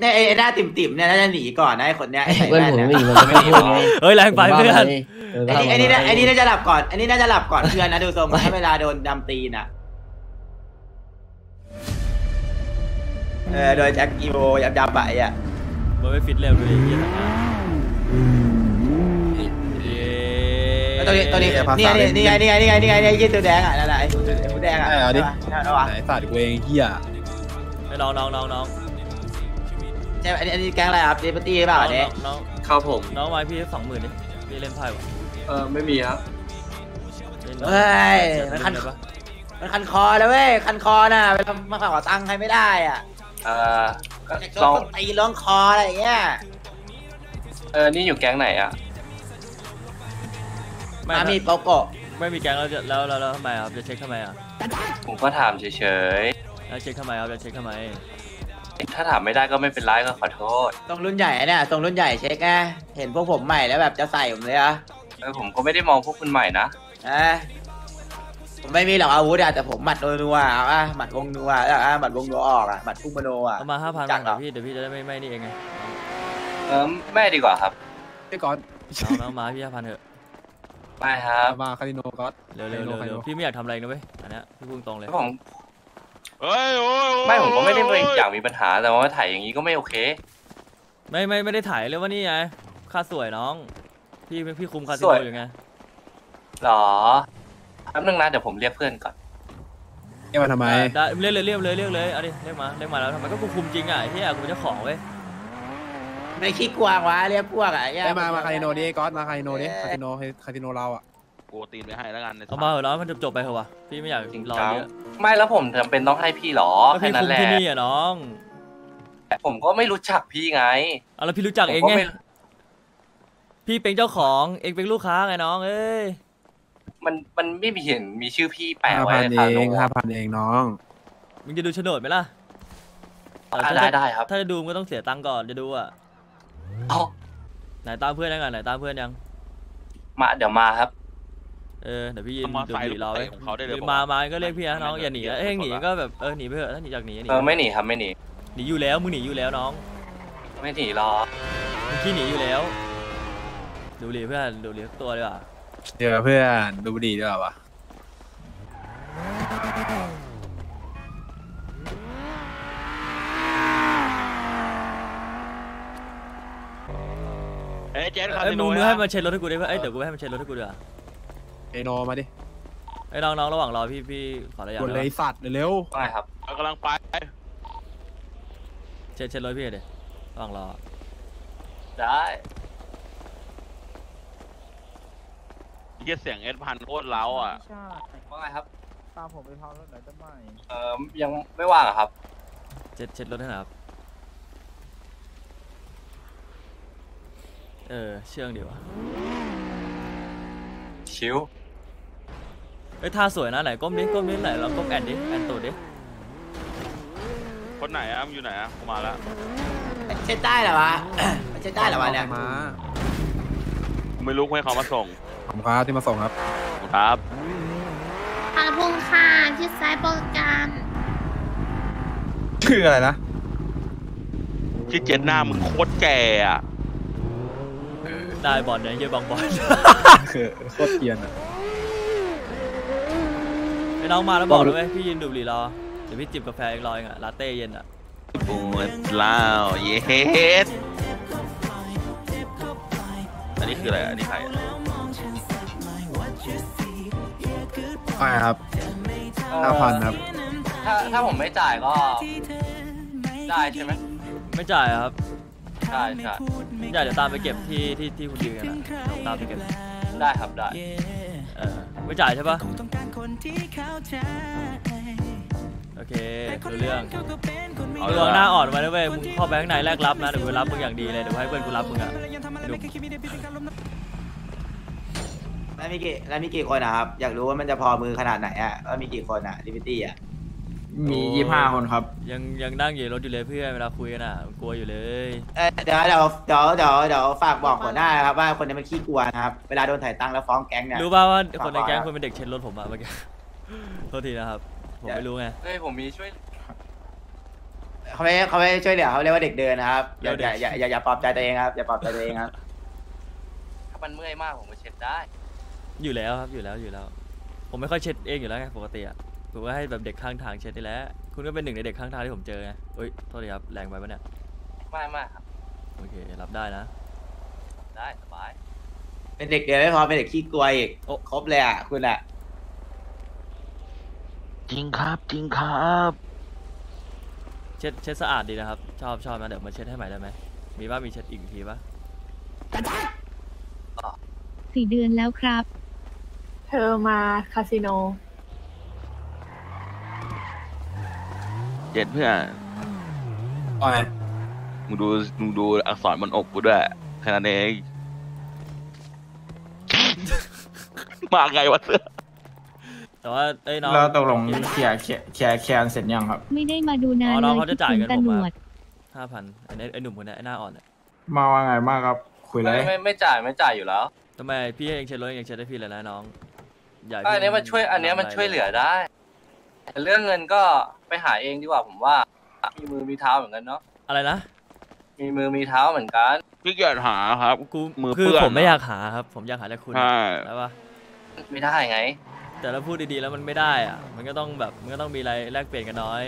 เนี่ยไอ้ไอ้หน้าติ่มๆเนี่ยน่าจะหนีก่อนนะไอ้คนเนี้ยไอ้ใส่เพื่อนแว่นผมเนี่ยไม่มันก็ไม่พูดไงเฮ้ยแรงไปเพื่อน ไอ้นี่ไอ้นี่น่าไอ้นี่น่าจะหลับก่อนไอ้นี่น่าจะหลับก่อนเพื่อนนะดูทรงให้เวลาโดนดำตีนอะเออโดยแจ็คกีโบยับยับๆไปอะมันไม่ฟิตเร็วดูดิเหี้ยทำงานเย้แล้วตัวนี้ตัวนี้นี่ไงนี่ไงนี่ไงนี่ไงนี่ไงนี่ไงยี่ตัวแดงอะนั่นแหละไอ้ตัวแดงอะเออเอาดิ ใช่ปะใช่ปะไหนสัตว์กูเองเฮียไอ้น้องน้องน้องน้อง ใช่ปะอันนี้อันนี้แก๊งอะไรครับเดปตี้เปล่าอันนี้น้องครับผม น้องไม้พี่สองหมื่นดิพี่เล่นไพ่ปะเออไม่มีครับเล่นเฮ้ยเล่มันนคันได้ปะมันคันคอแล้วเว้ยคันคอน่ะเวลามาขอตังค์ใครไม่ได้อะเออก็อยากลโดองนตีร้องคออะไรอย่างเงี้ยเออนี่อยู่แก๊งไหนอะไม่มามีโปโกะไม่มีแก๊งแล้วจะแล้วแล้วแล้วทำไมครับจะเช็คทำไมอะผมก็ถามเฉยแล้วเช็คทำไมครับจะเช็คทำไมๆ ถ้าถามไม่ได้ก็ไม่เป็นไรก็ขอโทษตรงรุ่นใหญ่เนี่ยตรงรุ่นใหญ่เช็คไงเห็นพวกผมใหม่แล้วแบบจะใส่ผมเลยเหรอะเออผมก็ไม่ได้มองพวกคุณใหม่นะอะผมไม่มีหรอกอาวุธอะแต่ผมหมัดนัวๆเอาอะหมัดวงนัวอะอะหมัดวงนัวออกอะหมัดพุ่งมโนอะ เอามาห้าพันจัมางเหรอ พี่เดี๋ยวพี่จะได้ไม่ไม่นี่เองไงเออแม่ดีกว่าครับไอ้ก๊อตน้องน้องมาพี่ห้าพันเถอะไม่ครับ มาคาสิโนก๊อต เร็วเร็วเร็วเร็วพี่ไม่อยากทำอะไรนะเว้ยอันเนี้ยพี่พูดตรงเลย ผม เฮ้ยโอ้ยโอ้ยไม่ผมก็ไม่ได้โอ้ยอยากมีปัญหาแต่ว่าถ่ายอย่างนี้ก็ไม่โอเค ไม่ไม่ไม่ได้ถ่ายเลยว่านี่ไงค่าสวยน้อง พี่พี่คุมคาสิสโนวยอยู่ไงหรอแป๊บนึงนะเดี๋ยวผมเรียกเพื่อนก่อนเอ้มาทำไมได้เรียกเลยเรียกเลยเรียกเลยเอาดิเรียกมาเรียกมาแล้วทำไมก็กูคุมจริงอะไอ้เฮียกูเป็นเจ้าของเว้ยไม่ขี้กวางวะเรียกพวกอะแย่ไอ้มามาคาสิโนดิไอ้ก๊อตมาคาสิโนดิคาสิโนคาสิโนเราอะ กูตีนไปให้แล้วกันในเอามาเหอะน้องมันจบจบๆไปเถอะวะพี่ไม่อยากจริงรอจังเยอะไม่แล้วผมจำเป็นต้องให้พี่หรอก็แค่พี่นั้คุนมแหละที่นี่อะน้องผมก็ไม่รู้จักพี่ไง เอาแล้วพี่รู้จักเองผมไงไม่ พี่เป็นเจ้าของเองเป็นลูกค้าไงน้อง เอ้ยมันมันไม่มีเห็นมีชื่อพี่แปะห้าไว้พันในเอคาโนงห้าพันเองน้อง มึงจะดูโฉนดไหมล่ะแต่อะถ้าได้ได้ครับถ้าจะดูมึงก็ต้องเสียตังค์ก่อนจะดูอะเอ้าไหนตามเพื่อนยังไงไหนตามเพื่อนยัง มาเดี๋ยวมาครับ เออเดี๋ยวพี่ยืนเอามาดูใส่หลีรอไว้เตะของเขาได้เลยมาบอกว่ามาก็เรียกพี่นะน้องไม่อย่าหนีไม่เอ้ยหนีไม่ก็แบบเออหนีไปเถอะถ้าหนีอยากหนีหนีเออไม่หนีครับไม่หนีหนีอยู่แล้วมึงหนีอยู่แล้วน้อง ไม่หนีหรอกมึงขี้หนีอยู่แล้ว ดูหลีเพื่อนดูหลีสักตัวดีกว่าเจอเพื่อนดูดีด้วยวะเอ้ยเจนคาเอ้ยสิมึโนงมึงนะให้มันเช็ดรถให้กูได้ไหมเอ้ยเดี๋ยวกูให้มันเช็ดรถให้กูดีกว่า ไอโนมาดิไอ้ยน้องน้องระหว่างรอพี่พี่ขออะไรอย่างกดได้เลยปะไอ้สัตว์เร็วไม่ครับเอากำลังไปเช็ดเช็ดรถพี่เดี๋ยวระหว่างรอได้เยี่ยเสียงเอสพันโคตรเล้าอะ ใช่ว่าไงครับ ตามผมไปพาวรถหน่อยได้ไหมเออยังไม่ว่างอะครับ เช็ดเช็ดรถให้หน่อยครับเออเชื่องดีว่ะชิว เอ้ยท่าสวยนะไหนก้มดิก้มดิไหนลองก้มแอนดิแอนตูดดิคนไหนอะมึงอยู่ไหนอะกูมาแล้วเช็ดได้เหรอวะมันเช็ดได้เหรอวะเนี่ยมากูไม่รู้ให้เขามาส่งขอบคุณครับที่มาส่งครับครับขอบคุณค่ะที่ใช้บริการชื่ออะไรนะที่เจนหน้ามึงโคตรแก่อะได้บอลเนี่ยเฮียบางบอลคือโคตรเกรียนอะ ไอ้น้องมาแล้วบอกเลยเว้ยพี่ยืนดูดบุหรี่รอเดี๋ยวพี่จิบกาแฟเองรอเองอะลาเต้เย็นอะปวดเล้าวเย็ดอันนี้คืออะไรอันนี้ใครอะไม่ครับเอ่อห้าพันครับ ถ้าถ้าผมไม่จ่ายก็ ได้ใช่ไหมไม่จ่ายอะครับใช่ใช่ไม่จ่ายเดี๋ยวตามไปเก็บที่ที่ที่คุณยืนกันอะตามไปเก็บได้ครับได้ เออ ไม่จ่ายใช่ปะโอเครู้เรื่องเอามึงเลลองยหน้าอ่อนมาด้วยเว้ยมึงเข้าไปข้างในแลกรับนะเดี๋ยวกูรับมึงอย่างดีเลยเดี๋ยวให้เพื่อนกูรับมึงอะไอ้หนุ่มแล้วมีกี่แล้วมีกี่คนนะครับ อยากรู้ว่ามันจะพอมือขนาดไหนอะว่ามีกี่คนอะลิบิตี้อะมียี่ห้าคนครับ ยังยังนั่งอยู่ในรถอยู่เลยเพื่อนเวลาคุยกันอะกลัวอยู่เลย เอ้ยเดี๋ยวเดี๋ยวเดี๋ยวเดี๋ยวเดี๋ยวฝากบอกหัวหน้านะครับว่าคนนี้มันขี้กลัวนะครับเวลาโดนถ่ายตังค์แล้วฟ้องแก๊งเนี่ย รู้ป่าวว่าคนในฝากบอกแก๊งนะคนเป็นเด็กเช็ดรถผมอะเมื่อกี้ โทษทีนะครับ ผมไม่รู้ไง เฮ้ยผมมีช่วยเเขาไม่เขาไม่ช่วยเหลือเขาเรียกว่าเด็กเดินนะครับอย่าอย่าอย่าอย่าอย่าปลอบใจตัวเองครับอย่าปลอบใจตัวเองครับถ้ามันเมื่อยมากผมก็เช็ดได้ อยู่แล้วครับอยู่แล้วอยู่แล้ว ผมไม่ค่อยเช็ดเองอยู่แล้วไงปกติอะ ผมก็ให้แบบเด็กข้างทางเช็ดนี่แหละ คุณก็เป็นหนึ่งในเด็กข้างทางที่ผมเจอไงเอ้ย โทษทีครับ แรงไปปะเนี่ย ไม่ไม่ครับ โอเค รับได้นะ ได้สบาย เป็นเด็กเดินไม่พอเป็นเด็กขี้กลัวอีกโอ้ ครบเลยอะคุณอะจริงครับ จริงครับ เช็ดเช็ดสะอาดดีนะครับ ชอบชอบนะเดี๋ยวมาเช็ดให้ใหม่ได้ไหม มีว่ามีเช็ดอีกทีปะสี่เดือนแล้วครับ เธอมาคาสิโน เจ็ดเพื่อนว่าไงมึงดูมึงดูอักษรบนอกกูด้วยแค่นั้นเอง มาไงวะเสื้อแต่ว่าเอ้ยน้องเราตกลงเคลียร์เคลียร์เคลียร์เคลียร์เสร็จยังครับ ไม่ได้มาดูนาอ๋นอน้องเลยเขาจะคิดจ่ายถึงเงินตาผมหนมาวด ห้าพันไอ้ไอ้หนุ่มคนเนี้ยไอ้หน้าอ่อนอะมาว่าไงมากครับ คุยเลไม่ยไม่ไม่จ่ายไม่จ่ายอยู่แล้วทำไมพี่เองเช็ดรถเองเช็ดให้พี่เลยนะน้อง อย่าก็อันนี้มันช่วยอันนี้มันช่วยเหลือได้แต่เรื่องเงินก็ ไปหาเองดีกว่าผมว่า มีมือมีเท้าเหมือนกันเนาะอะไรนะมีมือมีเท้าเหมือนกันพี่เกียรหาครับกูมือคือเปื้อนผมไม่อะอยากหาครับ ผมอยากหาแต่คุณใช่แล้วปะไม่ได้ไง แต่เราพูดดีๆแล้วมันไม่ได้อะ มันก็ต้องแบบมันก็ต้องมีอะไรแลกเปลี่ยนกันน้อย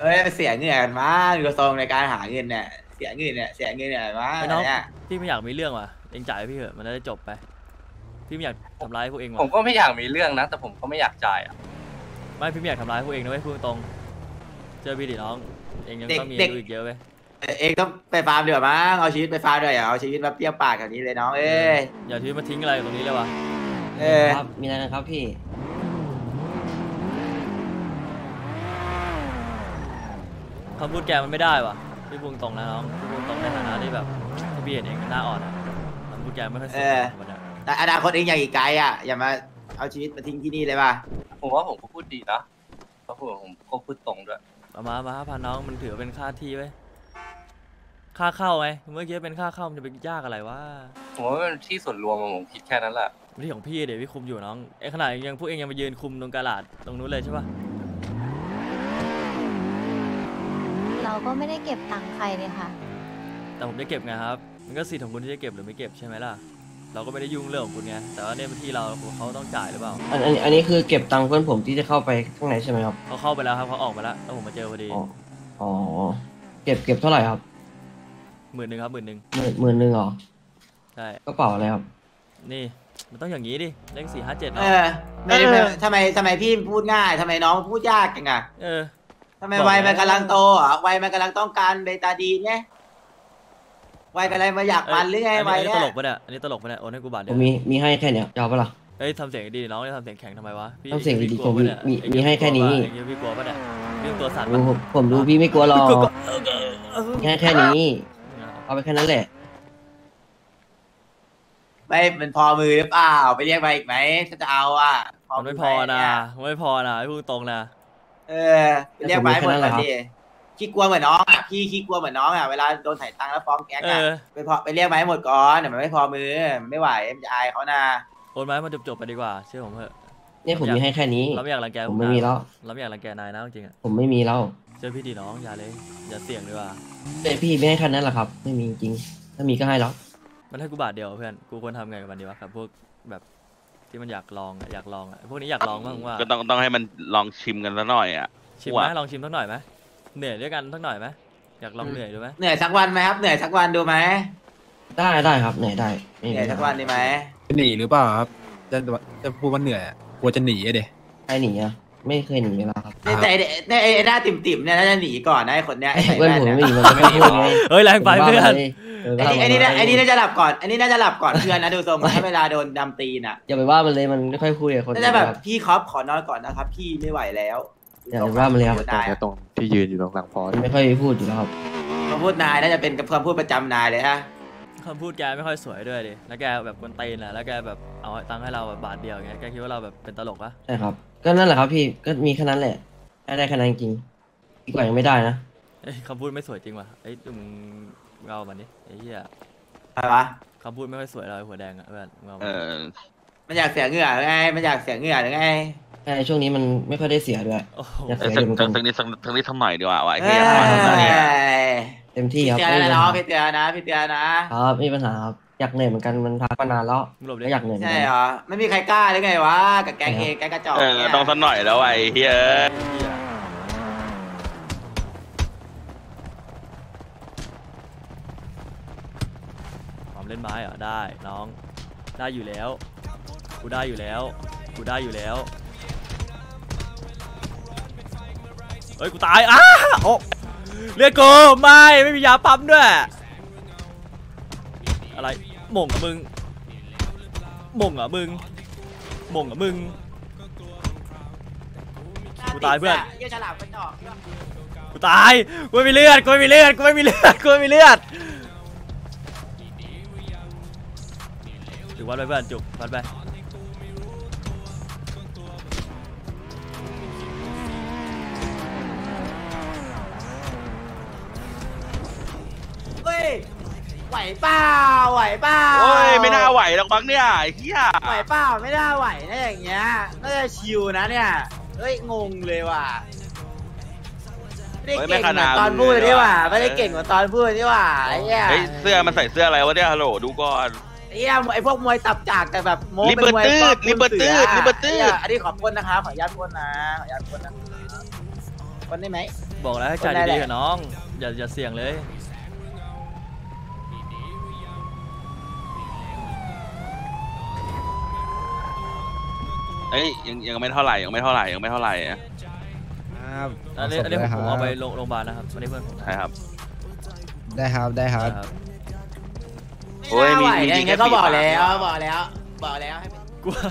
เอ้ยเสียเงินกันมาดูทรงในการหาเงินเนี่ยเสียเงินเนี่ยเสียเงินเนี่ยมาไอ้น้องเนี่ยพี่ไม่อยากมีเรื่องว่ะเองจ่ายให้พี่เถอะมันจะได้จบไปพี่ไม่อยากทำร้ายพวกเองผมว่ะก็ไม่อยากมีเรื่องนะ แต่ผมก็ไม่อยากจ่ายอะไม่พี่ไม่อยากทำร้ายพวกเองนะเว้ยพูดตรง เจอพี่ดิน้องเองยังต้องมีดูอีกเยอะเว้ยเองต้องไปฟาร์มเดี๋ยวามั้งเอาชีวิตไปฟาร์มด้วยอย่าเอาชีวิตมาเปรี้ยวปากแบบนี้เลยน้องเอ้ยอย่าทิ้งมาทิ้งอะไรตรงนี้เลยวะเออครับมีอะไรนะครับพี่คำพูดแกมันไม่ได้ว่ะพี่พูดตรงนะน้องพี่พูดตรงในฐานะที่แบบที่พี่เห็นเองหน้าอ่อนอะคำพูดแกไม่ค่อยสวยวันนี้แต่อนาคตเองอย่างอีกไกลอะอย่ามาเอาชีวิตมาทิ้งที่นี่เลยป่ะผมว่าผมก็พูดดีนะเพราะผมผมก็พูดตรงด้วย เอามามาห้าพันน้องมันถือเป็นค่าที่ไว้ยค่าเข้าไงเมื่อกี้เป็นค่าเข้ามันจะไปยากอะไรวะผมว่าเป็นที่ส่วนรวมอะผมคิดแค่นั้นแหละไม่ใช่ของพี่เดี๋ยวพี่คุมอยู่น้องไอ้ขนาดยังพวกเองยังมายืนคุมตรงกาลาดตรงนู้นเลยใช่ปะเราก็ไม่ได้เก็บตังค์ใครเลยค่ะ แต่ผมจะเก็บไงครับ มันก็สิทธิ์ของคุณที่จะเก็บหรือไม่เก็บใช่ไหมล่ะ เราก็ไม่ได้ยุ่งเรื่องของคุณไงแต่ว่าเนี่ยเป็นที่เราเขาต้องจ่ายหรือเปล่าอันอันอันนี้คือเก็บตังค์เพื่อนผมที่จะเข้าไปข้างในใช่ไหมครับ เขาเข้าไปแล้วครับเขาออกมาแล้วแล้วผมมาเจอพอดีอ๋ออ๋อเก็บเก็บเท่าไหร่ครับหมื่นหนึ่งครับหมื่นหนึ่งหมื่นหมื่นหนึ่งเหรอใช่กระเป๋าอะไรครับนี่ มันต้องอย่างนี้ดิเลขสี่ห้าเจ็ดเอเนาะอไม่ไม่ทำไมทำไมพี่พูดง่ายทำไมน้องพูดยากจังอะเออ ทำไมบอกวัยแล้วมันกำลังโตอะวัยมันกำลังต้องการเบตาดีน ไงวัยกำลังมาอยากมันหรือไงเอ้วัยอันนี้เนี่ตยลกปะเนี่ยอันนี้ตลกปะเนี่ยโอนให้กูบาทผเดียมวมีมีให้แค่เนี้ยจะเอาปะล่ะเอ้ยทำเสียงดีน้องจะทำเสียงแข็งทำไมวะพี่ทำเสียงดีๆพี่กลัวปะเนี่ยผมมีเอ้ยมีให้แค่นี้เอ้ยพี่กลัวปะเนี่ยพี่ตัวสั่นรู้ปะผมผมรู้พี่ไม่กลัวหรอกแค่แค่นี้เอาไปแค่นั้นแหละไม่มันพอมือหรือเปล่าไปเรียกมาอีกไหมถ้าจะเอาอะมันไม่พอนะเยมันไม่พอนะไอ้พูดตรงนะเออไปเรียกมาให้หมดก่อนดิ ขี้กลัวเหมือนน้องอะพี่ขี้กลัวเหมือนน้องอะเวลาโดนถ่ายตังค์แล้วฟ้องแก๊กเออะอไปพอไปเรียกมาให้หมดก่อนเดี๋ยวมันไม่พอมือมันไม่ไหวมันจะอายเขานะโอนมาให้มันจบๆไปดีกว่าเชื่อผมเถอะ เนี่ยผมมีให้แค่นี้ เราไม่อยากรังแกผมไม่มีแล้ว เราไม่อยากรังแกนายนะจริงๆอะผมไม่มีแล้วเจอพี่ดีน้องอย่าเลยอย่าเสี่ยงดีกว่าแต่พี่ไม่ให้แค่นั้นแหละครับ ไม่มีจริงถ้ามีก็ให้แล้วมันให้กูบาทเดียวเพื่อน กูควรทำไงกับมันดีวะกับพวกแบบที่มันอยากลองอะอยากลองอะพวกนี้อยากลองบ้างว่าก็ต้องต้องให้มันลองชิมกันแล้วหน่อยอะ ชิมไหมลองชิมสักหน่อยไหม เหนื่อยด้วยกันสักหน่อยไหมอยากลองเหนื่อยดูไหมเหนื่อยสักวันไหมครับเหนื่อยสักวันดูไหมได้ได้ครับไหนได้ไม่เหมีนื่อยสักวันดีไหมจะหนีหรือเปล่าครับจะจะพูดว่าเหนื่อยอะกลัวจะหนีอะเดใครหนีอะไม่เคยหนีเวลาครับเนี่ยแต่ไอ้เนี่ยไอ้ไอ้หน้าติ่มๆเนี่ยน่าจะหนีก่อนนะไอ้คนเนี้ยไอ้ใส่เพื่อนแว่นผมเนี่ยไม่หนีมันจะไม่พูดไงเฮ้ยแรงไปเพื่อนไอ้นี่ไอ้นี่น่าไอ้นี่น่าจะหลับก่อนไอ้นี่น่าจะหลับก่อนเพื่อนนะดูทรงถ้าเวลาโดนดำตีน่ะอย่าไปว่ามันเลยมันไม่ค่อยคุยกับคนน่าอื่จะนแบบครับพี่ครับขอนอนก่อนนะครับพี่ไม่ไหวแล้ว อย่าไปว่ามันเลยครับ นายอะตรงที่ยืนอยู่ตรงหลังพอมันไม่ค่อยพูดอยู่แล้วครับ คำพูดนายน่าจะเป็นคำพูดประจำนายเลยฮะคำพูดแกไม่ค่อยสวยด้วยดิ แล้วแกแบบกวนตีนอะแล้วแกแบบเอาตังค์ให้เราแบบบาทเดียวอย่างเงี้ย แกคิดว่าเราแบบเป็นตลกปะใช่ครับ ก็นั่นแหละครับพี่ ก็มีแค่นั้นแหละได้ได้แค่นั้นจริงดีกว่ายังไม่ได้นะ เอ้ยคำพูดไม่สวยจริงว่ะเอ้ยมึงเอามันดิไอ้เหี้ยอะไรวะ คำพูดไม่ค่อยสวยเราไอ้หัวแดงอะเพื่อนมึงเอาเอมันอ มันอยากเสียเหงื่อหรือไง มันอยากเสียเหงื่อหรือไงแต่ช่วงนี้มันไม่ค่อยได้เสียด้วยโอ้โหอยากเอเสีอยอสักยู่เหมือนกันสักนิดสักสักนิดสักหน่อยดีกว่าว่ะไอ้เอ้เหี้ยยมาทำหน้าเนี่ยเต็มที่พี่ครับเตือนไม่มีนะปัญน้องหาพี่เตือนนะพี่เตือนนะครับไม่มีปัญหาครับอยากเหนื่อยเหมือนกันมันพักมานานแล้วมึงหลบดิก็อยากเหนื่อยเหมือนใช่กันเหรอไม่มีใครกล้าหรือไงวะกับแก๊งเองแก๊งกระจอกเออเนี่ยต้องสักหน่อยแล้วไอ้เหี้ยเหี้ยความเล่นไม้เหรอได้น้องได้อยู่แล้ว กูได้อยู่แล้ว กูได้อยู่แล้ว เฮ้ย กูตาย อ้าโอ้เลือดกูไม่ ไม่มียาปั๊มด้วย อะไรม่งกับมึงม่งเหรอมึงม่งกับมึง กูตายเพื่อน เยี่ยฉลามกระจอกกูตาย กูไม่มีเลือด กูไม่มีเลือด กูไม่มีเลือด กูไม่มีเลือดจุกวัดไปเพื่อนจุกวัดไป ยไหวเปล่าไหวเปล่าโอ้ยไม่น่าไหวหรอกบังเนี่ยไอ้เหี้ยไหวเปล่าไม่น่าไหวนะอย่างเงี้ยน่าจะชิวนะเนี่ยเฮ้ยงงเลยว่ะไม่ได้เก่งเหมือนตอนพูดนี่หว่าไม่ได้เก่งเหมือนตอนพูดนี่หว่าไอ้เหี้ยเฮ้ยเสื้อมันใส่เสื้ออะไรวะเนี่ยฮัลโหลดูก่อนไอ้เหี้ยไอ้พวกมวยตับจากแต่แบบโม้ลิเป็นเบอร์มวยตื้ฟดลิเบอร์ตื้ดลิเบอร์ตื้ดไหี้ยอันนี้ขอบคุณนะครับขออนุญาตพ่นนะขออนุญาตพ่นนะพ่นได้ไหมบอกแล้วให้ใจคนได้แหดีละๆกับน้องอย่าอย่าเสี่ยงเลย เอ้ยยังยังไม่เท่าไหร่ยังไม่เท่าไหร่ยังไม่เท่าไหร่อะครับอันนี้อันนี้ผมผมเอาไปโรงโรงพยาบาลนะครับอันนี้เพื่อนผมใช่ครับ ได้ครับได้ครับนะครับโอ้ยมีไน่าไหวมีไงมีแค่ก็บอกปีกแล้วปากบอกแล้ว บอกแล้วให้กูว่า